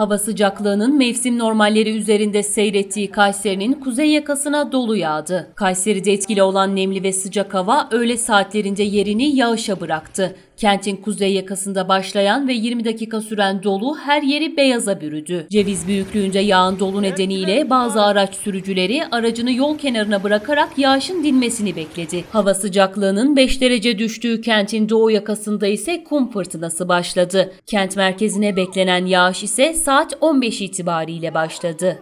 Hava sıcaklığının mevsim normalleri üzerinde seyrettiği Kayseri'nin kuzey yakasına dolu yağdı. Kayseri'de etkili olan nemli ve sıcak hava öğle saatlerinde yerini yağışa bıraktı. Kentin kuzey yakasında başlayan ve 20 dakika süren dolu her yeri beyaza bürüdü. Ceviz büyüklüğünde yağan dolu nedeniyle bazı araç sürücüleri aracını yol kenarına bırakarak yağışın dinmesini bekledi. Hava sıcaklığının 5 derece düştüğü kentin doğu yakasında ise kum fırtınası başladı. Kent merkezine beklenen yağış ise saat 15 itibariyle başladı.